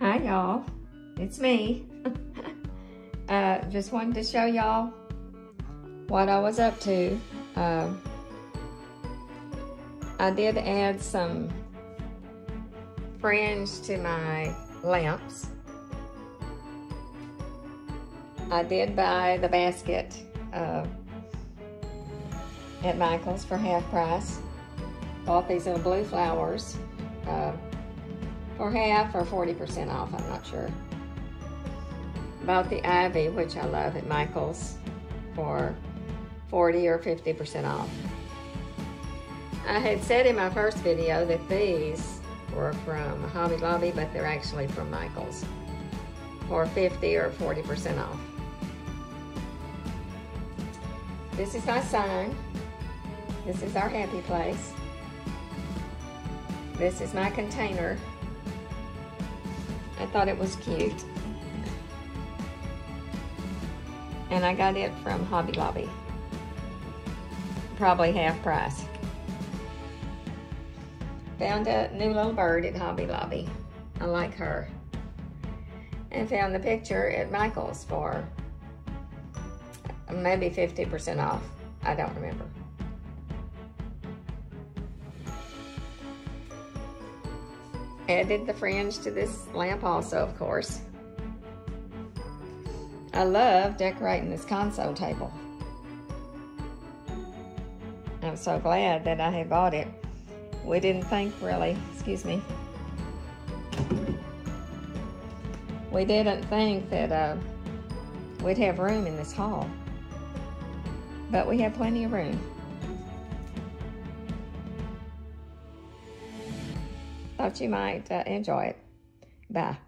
Hi, y'all. It's me. uh, just wanted to show y'all what I was up to. Uh, I did add some fringe to my lamps. I did buy the basket uh, at Michael's for half price. Bought these little blue flowers uh, for half or 40% off, I'm not sure. Bought the ivy, which I love at Michael's for 40 or 50% off. I had said in my first video that these were from Hobby Lobby, but they're actually from Michael's for 50 or 40% off. This is my sign. This is our happy place. This is my container. I thought it was cute. And I got it from Hobby Lobby. Probably half price. Found a new little bird at Hobby Lobby. I like her. And found the picture at Michael's for maybe 50% off. I don't remember. Added the fringe to this lamp also, of course. I love decorating this console table. I'm so glad that I had bought it. We didn't think really, excuse me. We didn't think that uh, we'd have room in this hall but we have plenty of room. Thought you might uh, enjoy it. Bye.